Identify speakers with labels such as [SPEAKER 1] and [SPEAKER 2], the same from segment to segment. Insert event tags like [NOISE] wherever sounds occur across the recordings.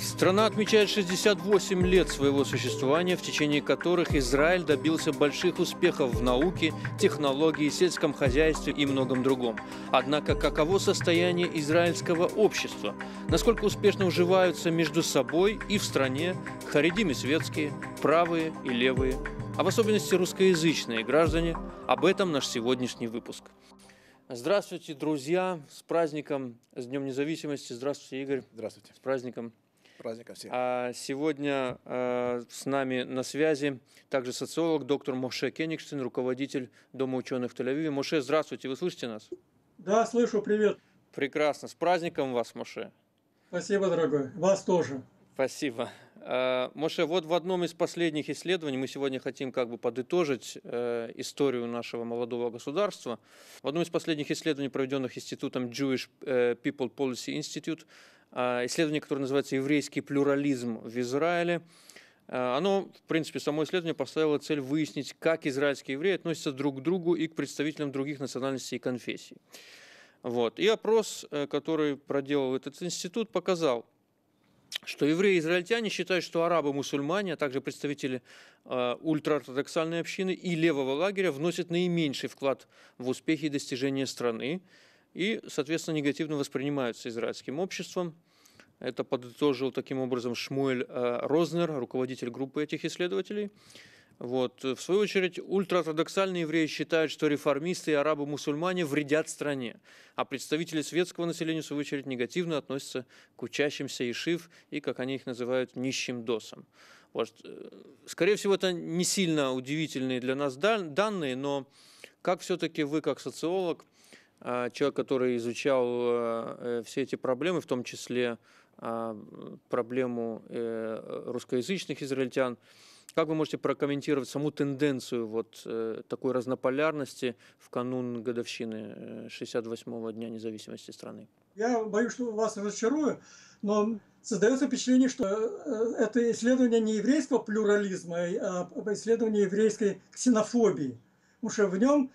[SPEAKER 1] Страна отмечает 68 лет своего существования, в течение которых Израиль добился больших успехов в науке, технологии, сельском хозяйстве и многом другом. Однако каково состояние израильского общества? Насколько успешно уживаются между собой и в стране харидимы светские, правые и левые, а в особенности русскоязычные граждане? Об этом наш сегодняшний выпуск. Здравствуйте, друзья! С праздником, с Днем независимости! Здравствуйте, Игорь!
[SPEAKER 2] Здравствуйте!
[SPEAKER 1] С праздником!
[SPEAKER 2] Праздником всех.
[SPEAKER 1] А сегодня э, с нами на связи также социолог доктор Моше Кенигштейн, руководитель Дома ученых в Тель-Авиве. Моше, здравствуйте, вы слышите нас?
[SPEAKER 3] Да, слышу, привет.
[SPEAKER 1] Прекрасно. С праздником вас, Моше.
[SPEAKER 3] Спасибо, дорогой. Вас тоже.
[SPEAKER 1] Спасибо. Э, Моше, вот в одном из последних исследований мы сегодня хотим как бы подытожить э, историю нашего молодого государства. В одном из последних исследований, проведенных институтом Jewish э, People Policy Institute, а, исследование, которое называется «Еврейский плюрализм в Израиле». А, оно, в принципе, само исследование поставило цель выяснить, как израильские евреи относятся друг к другу и к представителям других национальностей и конфессий. Вот. И опрос, э, который проделал этот институт, показал, что евреи и израильтяне считают, что арабы, мусульмане, а также представители э, ультраортодоксальной общины и левого лагеря вносят наименьший вклад в успехи и достижения страны и, соответственно, негативно воспринимаются израильским обществом. Это подытожил таким образом Шмуэль э, Рознер, руководитель группы этих исследователей. Вот. В свою очередь, ультраортодоксальные евреи считают, что реформисты и арабы-мусульмане вредят стране, а представители светского населения, в свою очередь, негативно относятся к учащимся ишив и, как они их называют, нищим досам. Вот. Э, скорее всего, это не сильно удивительные для нас данные, но как все-таки вы, как социолог, человек, который изучал э, э, все эти проблемы, в том числе а, проблему э, русскоязычных израильтян. Как вы можете прокомментировать саму тенденцию вот такой разнополярности в канун годовщины 68-го Дня независимости страны?
[SPEAKER 3] Я боюсь, что вас разочарую, но создается впечатление, что это исследование не еврейского плюрализма, а исследование еврейской ксенофобии. Потому что в нем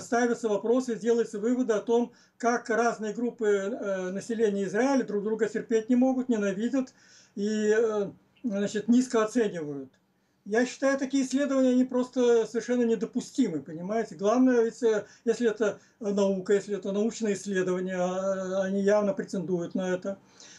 [SPEAKER 3] ставятся вопросы, делаются выводы о том, как разные группы э, населения Израиля друг друга терпеть не могут, ненавидят и э, значит, низко оценивают. Я считаю, такие исследования, они просто совершенно недопустимы, понимаете. Главное, ведь, если это наука, если это научное исследование, а, они явно претендуют на это,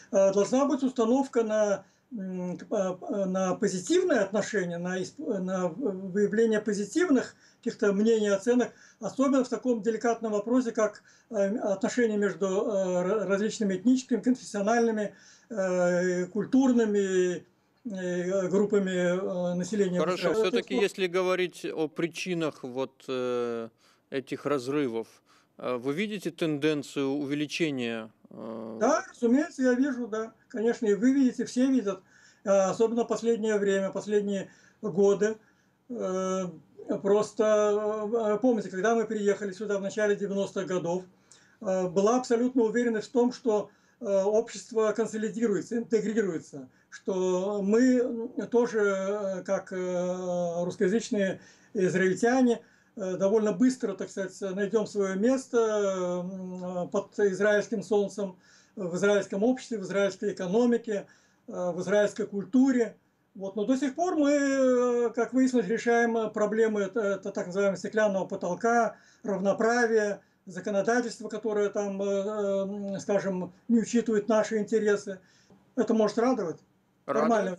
[SPEAKER 3] должна быть установка на на позитивное отношение, на, на выявление позитивных каких-то мнений, оценок, особенно в таком деликатном вопросе, как э, отношения между э, различными этническими, конфессиональными, э, культурными группами населения.
[SPEAKER 1] Хорошо, все-таки если говорить о причинах вот этих разрывов, вы видите тенденцию увеличения?
[SPEAKER 3] Да, разумеется, я вижу, да. Конечно, и вы видите, все видят, особенно последнее время, последние годы. Просто э, помните, когда мы приехали сюда в начале 90-х годов, э, была абсолютно уверенность в том, что э, общество консолидируется, интегрируется, что мы тоже, как русскоязычные израильтяне, довольно быстро, так сказать, найдем свое место под израильским солнцем, в израильском обществе, в израильской экономике, в израильской культуре. Вот, но до сих пор мы, э, как выяснилось, решаем э, проблемы это, это так называемого стеклянного потолка, равноправия, законодательства, которое там, э, скажем, не учитывает наши интересы. Это может радовать.
[SPEAKER 1] Радовать. Нормально.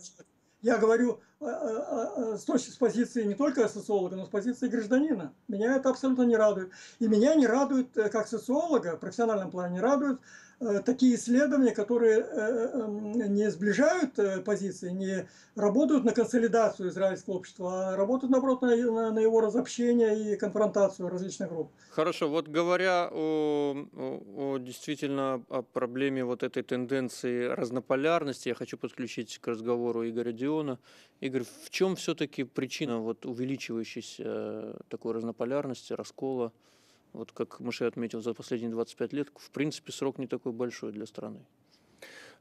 [SPEAKER 3] Я говорю с, точки, с позиции не только социолога, но с позиции гражданина. Меня это абсолютно не радует. И меня не радует, как социолога, в профессиональном плане, не радует Э, такие исследования, которые э, э, не сближают позиции, не работают на консолидацию израильского общества, а работают, наоборот, на, на его разобщение и конфронтацию различных групп.
[SPEAKER 1] Хорошо, вот говоря о, о, о действительно о проблеме вот этой тенденции разнополярности, я хочу подключить к разговору Игоря Диона. Игорь, в чем все-таки причина вот увеличивающейся такой разнополярности, раскола? Вот как Муше отметил, за последние 25 лет, в принципе, срок не такой большой для страны.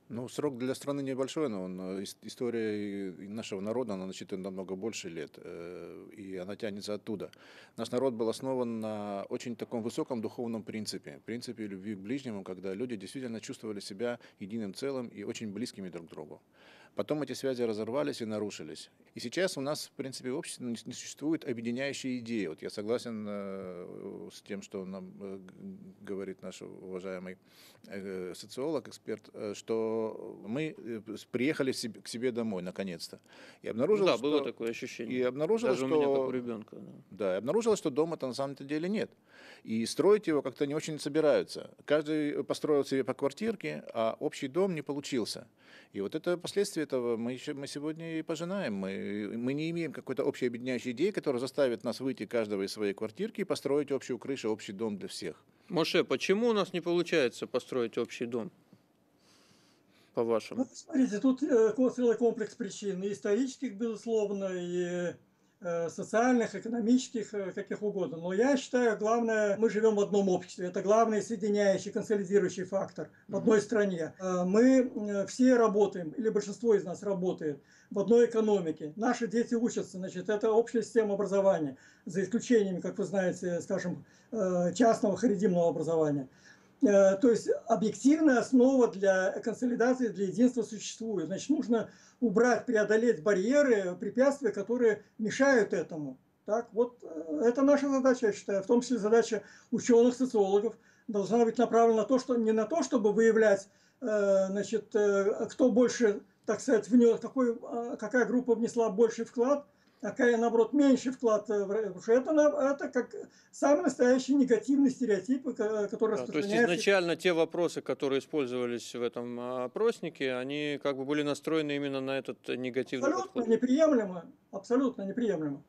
[SPEAKER 2] Ну, срок для страны небольшой, но он, э, ис- история нашего народа, она насчитывает намного больше лет, э, и она тянется оттуда. Наш народ был основан на очень таком высоком духовном принципе, принципе любви к ближнему, когда люди действительно чувствовали себя единым целым и очень близкими друг к другу. Потом эти связи разорвались и нарушились. И сейчас у нас, в принципе, в обществе не не существует объединяющей идеи. Вот я согласен э, с тем, что нам э, говорит наш уважаемый э, социолог, эксперт, что мы приехали к себе домой, наконец-то. И
[SPEAKER 1] Ну
[SPEAKER 2] обнаружил,
[SPEAKER 1] да,
[SPEAKER 2] что...
[SPEAKER 1] было такое ощущение.
[SPEAKER 2] И обнаружилось,
[SPEAKER 1] Даже у меня, как
[SPEAKER 2] что...
[SPEAKER 1] у ребенка. да.
[SPEAKER 2] Да, и обнаружилось, что дома-то на самом деле нет. И строить его как-то не очень собираются. Каждый построил себе по квартирке, а общий дом не получился. И вот это последствия этого мы, еще, мы сегодня и пожинаем. Мы, мы не имеем какой-то общей объединяющей идеи, которая заставит нас выйти каждого из своей квартирки и построить общую крышу, общий дом для всех.
[SPEAKER 1] Моше, почему у нас не получается построить общий дом? По-вашему?
[SPEAKER 3] Ну, смотрите, тут э, целый комплекс причин, и исторических, безусловно, и социальных, экономических, э, каких угодно. Но я считаю, главное, мы живем в одном обществе. Это главный соединяющий, консолидирующий фактор в одной стране. Э, Мы э, все работаем, или большинство из нас работает в одной экономике. Наши дети учатся, значит, это общая система образования, за исключениями, как вы знаете, скажем, э, частного харидимного образования. Э, То есть объективная основа для консолидации, для единства существует. Значит, нужно убрать, преодолеть барьеры, препятствия, которые мешают этому. Так, вот э, это наша задача, я считаю, в том числе задача ученых, социологов, должна быть направлена на то, что не на то, чтобы выявлять, э, значит, кто больше, так сказать, внес, какой, э, какая группа внесла больший вклад, а какая, наоборот, меньший вклад. э, в что это, это как самый настоящий негативный стереотип, э, который
[SPEAKER 1] Да, то есть
[SPEAKER 3] распространяется.
[SPEAKER 1] изначально те вопросы, которые использовались в этом а, опроснике, они как бы были настроены именно на этот негативный
[SPEAKER 3] Абсолютно
[SPEAKER 1] подход.
[SPEAKER 3] неприемлемо. Абсолютно неприемлемо.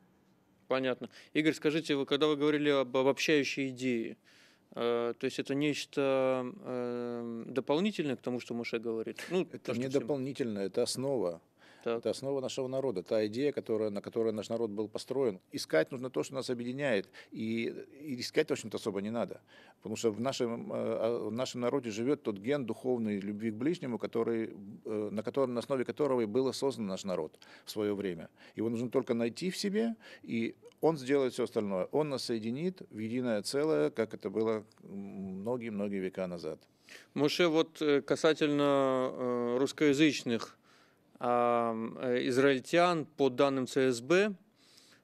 [SPEAKER 1] Понятно. Игорь, скажите, вы когда вы говорили об обобщающей идее, э, то есть это нечто дополнительное к тому, что Муше говорит? Ну, то,
[SPEAKER 2] Это
[SPEAKER 1] что
[SPEAKER 2] не
[SPEAKER 1] всем-
[SPEAKER 2] дополнительно, это основа.
[SPEAKER 1] Так.
[SPEAKER 2] Это основа нашего народа, та идея, которая, на которой наш народ был построен. Искать нужно то, что нас объединяет. И, и искать, в общем-то, особо не надо. Потому что в нашем, э, а, в нашем народе живет тот ген духовной любви к ближнему, который, э, на, котором, на основе которого и был создан наш народ в свое время. Его нужно только найти в себе, и он сделает все остальное. Он нас соединит в единое целое, как это было многие-многие века назад.
[SPEAKER 1] Муше, вот э, касательно русскоязычных израильтян, по данным ЦСБ,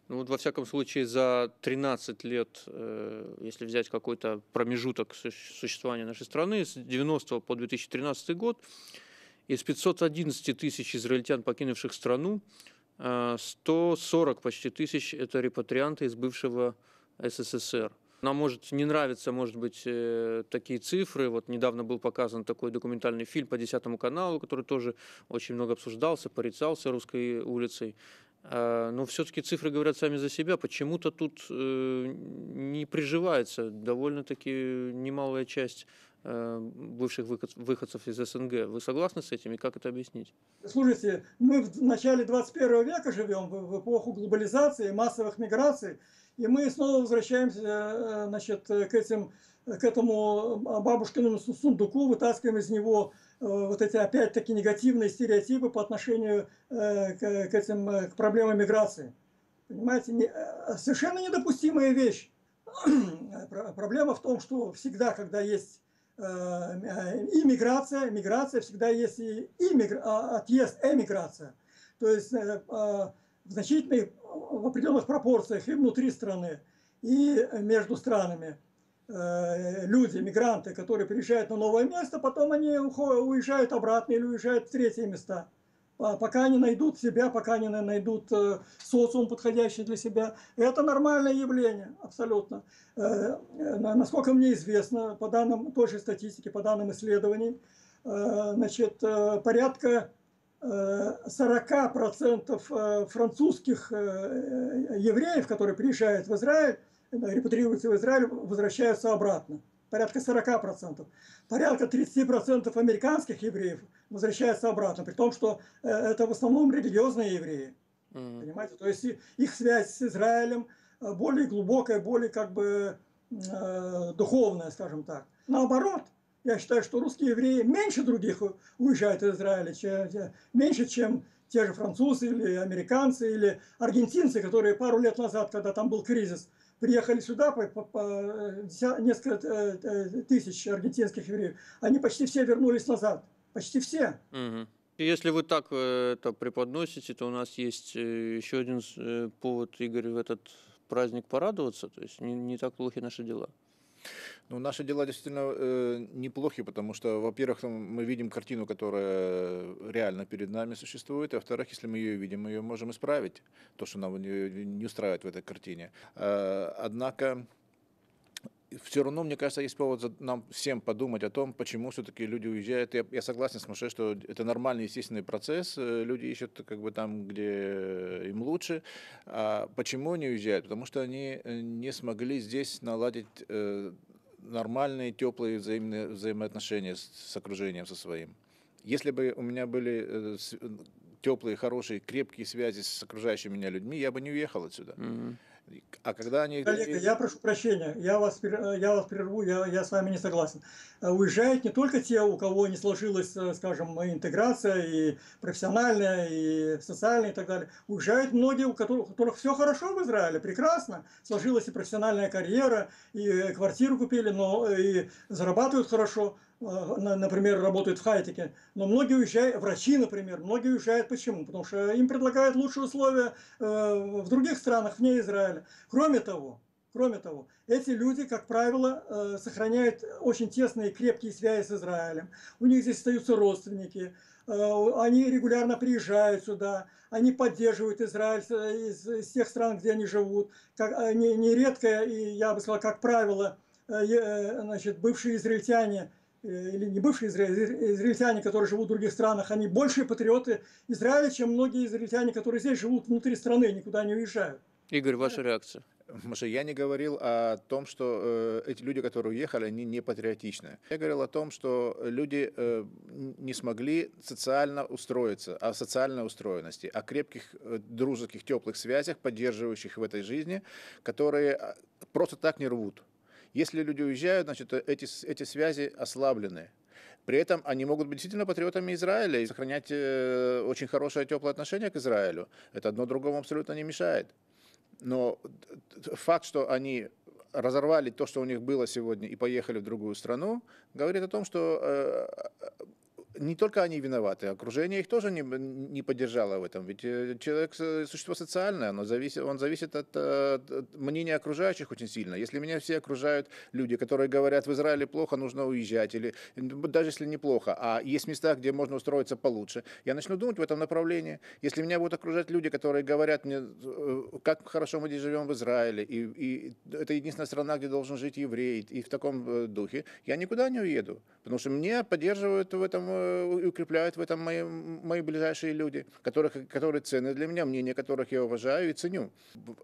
[SPEAKER 1] ну вот во всяком случае за 13 лет, э, если взять какой-то промежуток су- существования нашей страны, с 90 по 2013 год, из 511 тысяч израильтян, покинувших страну, э, 140 почти тысяч – это репатрианты из бывшего СССР. Нам может не нравиться, может быть, э, такие цифры. Вот недавно был показан такой документальный фильм по 10 каналу, который тоже очень много обсуждался, порицался русской улицей. А, Но все-таки цифры говорят сами за себя. Почему-то тут э, не приживается довольно-таки немалая часть э, бывших выход- выходцев из СНГ. Вы согласны с этим и как это объяснить?
[SPEAKER 3] Слушайте, мы в начале 21 века живем, в эпоху глобализации, массовых миграций, и мы снова возвращаемся э, значит, к, этим, к этому бабушкиному су- сундуку, вытаскиваем из него э, вот эти опять-таки негативные стереотипы по отношению э, к, этим э, к проблемам миграции. Понимаете, э, совершенно недопустимая вещь. [CLEARS THROAT] Про- Проблема в том, что всегда, когда есть э, э, и миграция, миграция всегда есть и иммигр- а, отъезд, эмиграция. То есть э, э, в значительных, в определенных пропорциях и внутри страны, и между странами э, люди, мигранты, которые приезжают на новое место, потом они уезжают обратно или уезжают в третьи места. По- Пока они найдут себя, пока они на- найдут э, социум подходящий для себя. Это нормальное явление, абсолютно. Э, на- Насколько мне известно, по данным той же статистики, по данным исследований, значит, порядка 40% э, французских э, евреев, которые приезжают в Израиль, э, репатриируются в Израиль, возвращаются обратно. Порядка 40%. Порядка 30% американских евреев возвращаются обратно, при том, что э, это в основном религиозные евреи.
[SPEAKER 1] Мгм.
[SPEAKER 3] Понимаете? То есть их связь с Израилем э, более глубокая, более как бы э, духовная, скажем так. Наоборот, Я считаю, что русские евреи меньше других уезжают из Израиля, чем, меньше, чем те же французы или американцы или аргентинцы, которые пару лет назад, когда там был кризис, приехали сюда по, по, по несколько э, э, тысяч аргентинских евреев. Они почти все вернулись назад. Почти все.
[SPEAKER 1] Если вы так э, это преподносите, то у нас есть еще один повод, Игорь, в этот праздник порадоваться. То есть не, не так плохи наши дела.
[SPEAKER 2] Ну, наши дела действительно э, неплохи, потому что, во-первых, мы видим картину, которая реально перед нами существует, а во-вторых, если мы ее видим, мы ее можем исправить, то, что нам не, не устраивает в этой картине. Э, однако, все равно, мне кажется, есть повод нам всем подумать о том, почему все-таки люди уезжают. Я, я согласен с Маше, что это нормальный, естественный процесс. Э, люди ищут как бы там, где им лучше. А почему они уезжают? Потому что они э, не смогли здесь наладить э, нормальные, теплые взаимные взаимоотношения с, с окружением, со своим. Если бы у меня были э, теплые, хорошие, крепкие связи с окружающими меня людьми, я бы не уехал отсюда. Mm-hmm.
[SPEAKER 3] А когда они... Коллега, я прошу прощения, я вас, я вас прерву, я, я с вами не согласен. Э, уезжают не только те, у кого не сложилась, э, скажем, интеграция и профессиональная, и социальная, и так далее. Уезжают многие, у которых, у которых все хорошо в Израиле, прекрасно. Сложилась и профессиональная карьера, и квартиру купили, но и зарабатывают хорошо. Э, например, работают в хайтеке, но многие уезжают, врачи, например, многие уезжают почему? Потому что им предлагают лучшие условия э, в других странах, вне Израиля. Кроме того, кроме того, эти люди, как правило, э, сохраняют очень тесные крепкие связи с Израилем. У них здесь остаются родственники, они регулярно приезжают сюда, они поддерживают Израиль из, тех стран, где они живут. Как, нередко, и я бы сказал, как правило, значит, бывшие израильтяне – или не бывшие израильтяне, которые живут в других странах, они большие патриоты Израиля, чем многие израильтяне, которые здесь живут внутри страны, никуда не уезжают.
[SPEAKER 1] Игорь, ваша реакция?
[SPEAKER 2] Маша, я не говорил о том, что э, эти люди, которые уехали, они не патриотичны. Я говорил о том, что люди э, не смогли социально устроиться, о социальной устроенности, о крепких, э, дружеских, теплых связях, поддерживающих в этой жизни, которые э, просто так не рвут. Если люди уезжают, значит, эти, эти связи ослаблены. При этом они могут быть действительно патриотами Израиля и сохранять э, очень хорошее теплое отношение к Израилю. Это одно другому абсолютно не мешает. Но факт, что они разорвали то, что у них было сегодня, и поехали в другую страну, говорит о том, что э, не только они виноваты, окружение их тоже не, не поддержало в этом. Ведь э, человек существо социальное, оно зависит, он зависит от, от мнения окружающих очень сильно. Если меня все окружают люди, которые говорят, в Израиле плохо, нужно уезжать, или даже если неплохо, а есть места, где можно устроиться получше, я начну думать в этом направлении. Если меня будут окружать люди, которые говорят мне, э, как хорошо мы здесь живем в Израиле, и, и это единственная страна, где должен жить еврей, и в таком э, духе, я никуда не уеду, потому что меня поддерживают в этом и укрепляют в этом мои, мои ближайшие люди, которых, которые ценны для меня, мнение которых я уважаю и ценю.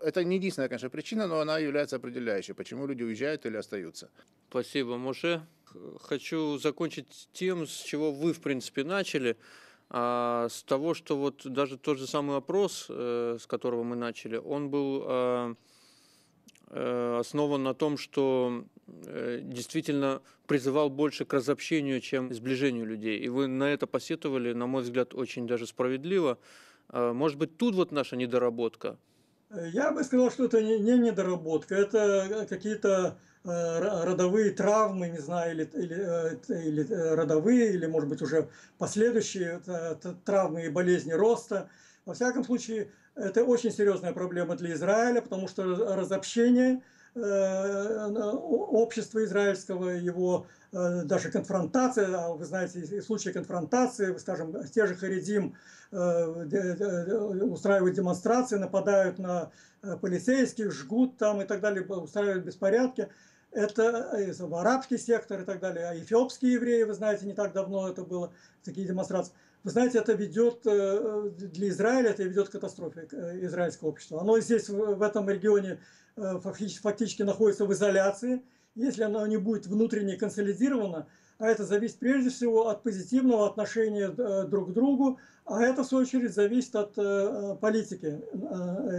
[SPEAKER 2] Это не единственная, конечно, причина, но она является определяющей, почему люди уезжают или остаются.
[SPEAKER 1] Спасибо, Муше. Хочу закончить тем, с чего вы, в принципе, начали. А, с того, что вот даже тот же самый опрос, э, с которого мы начали, он был а, э, основан на том, что Э, действительно призывал больше к разобщению, чем к сближению людей. И вы на это посетовали, на мой взгляд, очень даже справедливо. А, может быть, тут вот наша недоработка?
[SPEAKER 3] Я бы сказал, что это не недоработка, это какие-то э, родовые травмы, не знаю, или, или, э, или родовые, или, может быть, уже последующие травмы и болезни роста. Во всяком случае, это очень серьезная проблема для Израиля, потому что разобщение – Э, общества израильского, его э, даже конфронтация, а вы знаете, случаи конфронтации, скажем, те же Харидим э, устраивают демонстрации, нападают на полицейских, жгут там и так далее, устраивают беспорядки. Это арабский сектор и так далее. А эфиопские евреи, вы знаете, не так давно это было, такие демонстрации. Вы знаете, это ведет для Израиля, это ведет к катастрофе израильского общества. Оно здесь, в этом регионе, Э, фактически, фактически находится в изоляции, если оно не будет внутренне консолидировано, а это зависит прежде всего от позитивного отношения э, друг к другу, а это в свою очередь зависит от э, политики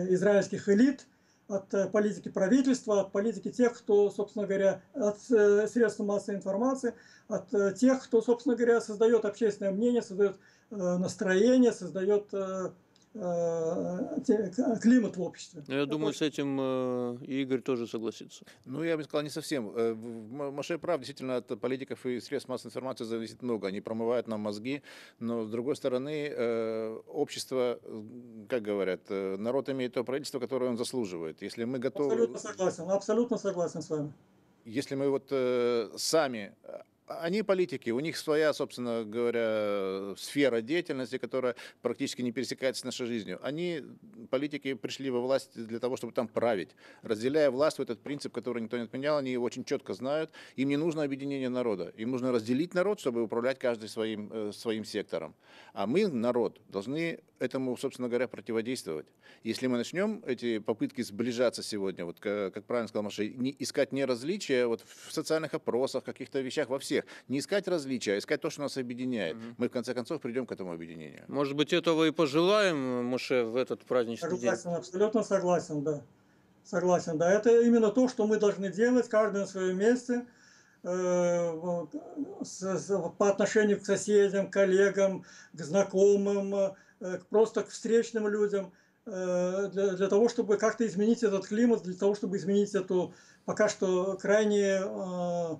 [SPEAKER 3] израильских элит, от э, политики правительства, от политики тех, кто, собственно говоря, от э, средств массовой информации, от э, тех, кто, собственно говоря, создает общественное мнение, создает настроение, создает климат в обществе.
[SPEAKER 1] Ну, Я
[SPEAKER 3] Это
[SPEAKER 1] думаю,
[SPEAKER 3] очень-
[SPEAKER 1] с этим э, Игорь тоже согласится.
[SPEAKER 2] Ну, я бы сказал, не совсем. Э, в- Маше прав, действительно, от политиков и средств массовой информации зависит много. Они промывают нам мозги, но, с другой стороны, э, общество, э, как говорят, э, народ имеет то правительство, которое он заслуживает. Если мы готовы...
[SPEAKER 3] Абсолютно согласен, абсолютно согласен с вами.
[SPEAKER 2] если мы вот э, сами, э, они политики, у них своя, собственно говоря, сфера деятельности, которая практически не пересекается с нашей жизнью. Они, политики, пришли во власть для того, чтобы там править. Разделяя власть, вот этот принцип, который никто не отменял, они его очень четко знают. Им не нужно объединение народа. Им нужно разделить народ, чтобы управлять каждый своим, э, своим сектором. А мы, народ, должны этому, собственно говоря, противодействовать. Если мы начнем эти попытки сближаться сегодня, вот как, правильно сказал Маша, не, искать не различия вот в социальных опросах, каких-то вещах, во всех, не искать различия, а искать то, что нас объединяет, мы в конце концов придем к этому объединению.
[SPEAKER 1] Может быть, этого и пожелаем, Муше, в этот праздничный день.
[SPEAKER 3] Согласен, абсолютно согласен, да. Согласен, да. Это именно то, что мы должны делать, каждый на своем месте, э, по отношению к соседям, коллегам, к знакомым, просто к встречным людям, э, для, для того, чтобы как-то изменить этот климат, для того, чтобы изменить эту пока что крайне э,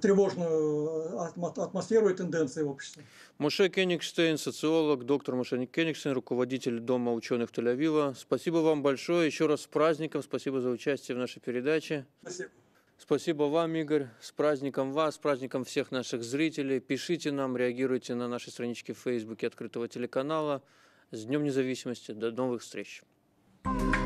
[SPEAKER 3] тревожную атмо- атмосферу и тенденции в обществе.
[SPEAKER 1] Муше Кенигштейн, социолог, доктор Муше Кенигштейн, руководитель Дома ученых Тель-Авива. Спасибо вам большое. Еще раз с праздником. Спасибо за участие в нашей передаче.
[SPEAKER 3] Спасибо.
[SPEAKER 1] Спасибо вам, Игорь. С праздником вас, с праздником всех наших зрителей. Пишите нам, реагируйте на наши странички в Фейсбуке открытого телеканала. С Днем независимости. До новых встреч.
[SPEAKER 4] thank you